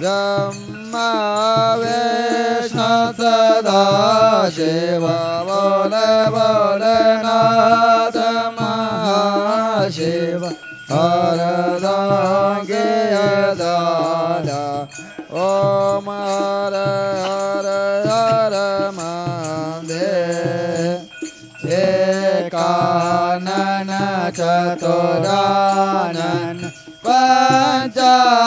ब्रह्मा विष्णु सदा शिव हरदागे दादा ओम हर हर हर महादेव एकानन चतुरानन पंचानन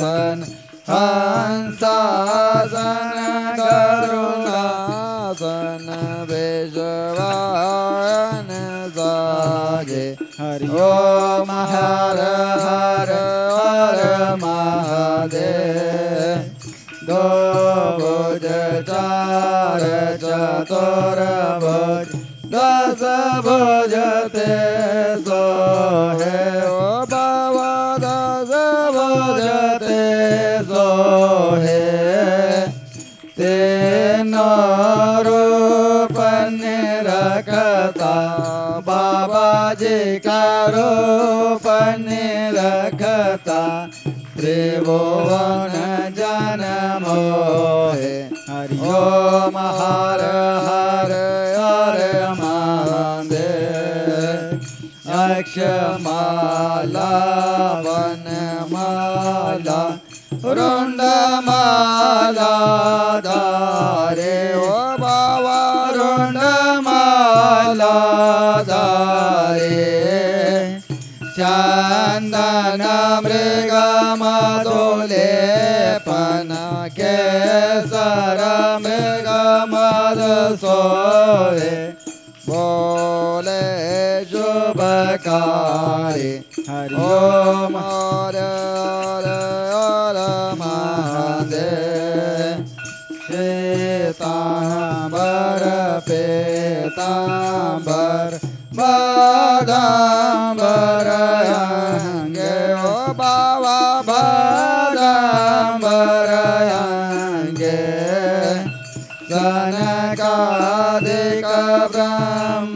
गरुडासन हंसासन गरुडासन विश्वायन साजे हरि ओम हर हर हर महादेव दो भुज चार चतुर भुज दस भुज ते जते सोहे ते नार पन्गता बाबिकारो पन्निर कता त्रिभोव जनमो हे हरि ओ महार अक्षमाला वनमाला माला दारे ओ बाबा रुंड माला दारे चंदन शुभकारी हरि ओम। हर हर महादेव श्वेतांबर पेतांबर बादांबर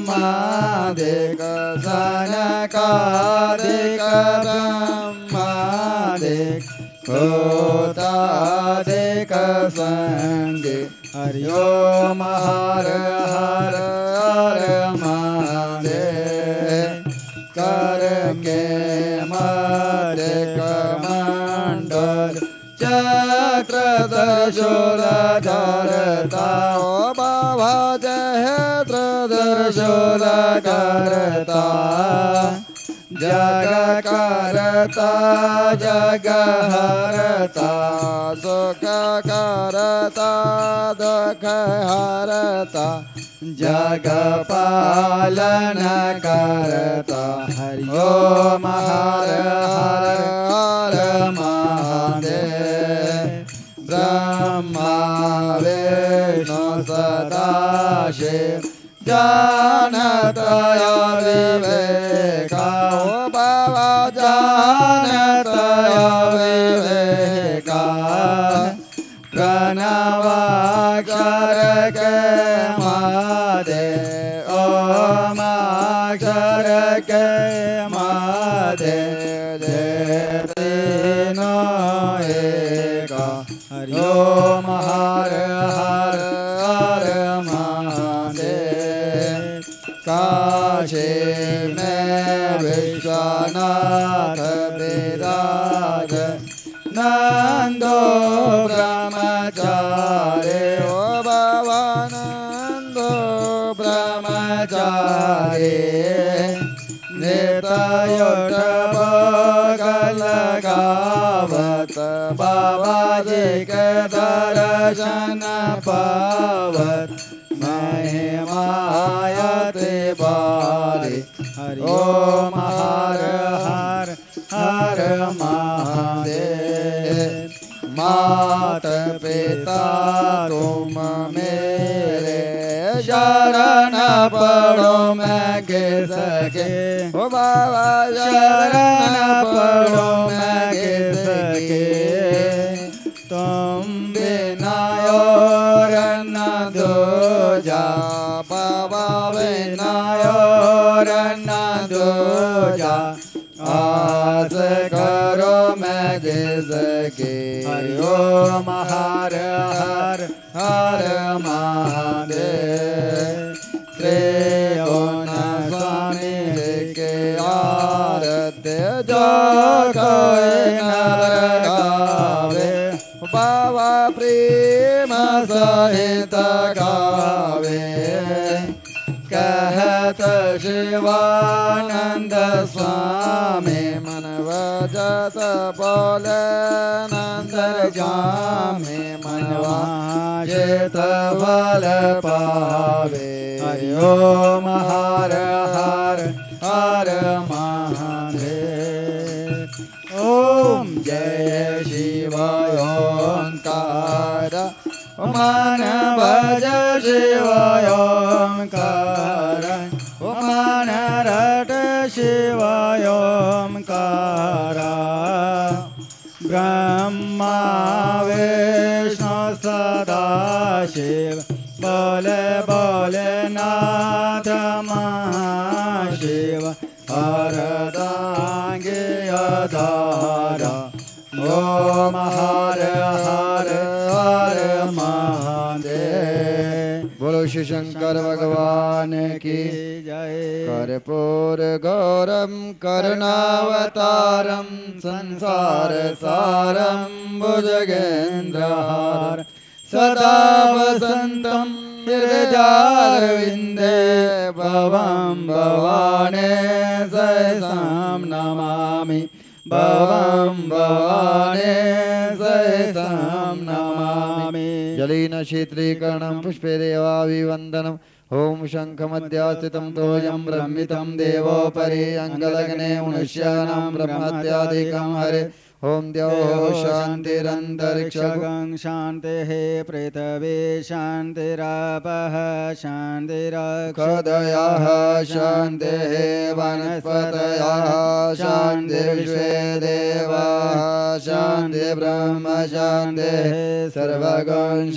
ब्रह्मादिक सनकादिक ब्रह्मादिक भूतादिक संगे। हरि ओम हर हर हर महादेव कर के मरे कमंडल बाबा जहेत्र दर्शूल करता जग करता जग हरता सुख करता दुख हरता जग पालन करता हरि ओम हर हर हर महादेव विष्णु सदाशिव जानतया विवेका ओ बाबा जानतया विवेका प्रणवाक्षर के मादे। ओम अक्षर के मादे। तीनो एका हरि ओम हर हर। बाबा जी के दर्शन पावत महिमायते बारे हरि ओम हर हर हर महादेव। मात पिता तुम मेरे। शरण पड़ो मैं के। सके ओ बाबा शरण पड़ो मैं के। सके मैं जिसके हरि ओम हर हर हर महादेव स्वामी के आरत जो बाबा प्रेम सहित गावे कहत शिवानंद स्वामी मन वजत बोल नंदर जामे मनवा चेत फल पावे। हरि ओम हर हर हर महादेव ओम जय शिव ओंकार मन भज शिव ओंकार मन रट शिव शिव बोल बोल नाथ महाशिव। हरदांगे अधारा। ओम हर हर हर महादेव। बोलो श्री शंकर भगवान की जय। कर्पूर गौरम करुणावतारम संसार सारम भुजगेन्द्रहार सदा वसन्तं गिरिजारविन्दे भवं भवाने सहितं नमामि। भवं भवाने सहितं नमामि। जलेन शीतलीकरणं पुष्पेरेवाभिवन्दनम् ॐ शङ्खमध्यास्थितं तोयं ब्रह्मितं देवोपरि अङ्गलग्ने मनुष्याणां ब्रह्मत्यादिकं हरे। ॐ द्यौः शान्तिरन्तरिक्ष क्षगं शान्तिः पृथ्वी शान्तिरापः शान्तिरक्ष खदयः शान्तिः वनस्पतयः शान्तिर्विश्वे देवाः शान्ति ब्रह्म शान्तिः सर्वगं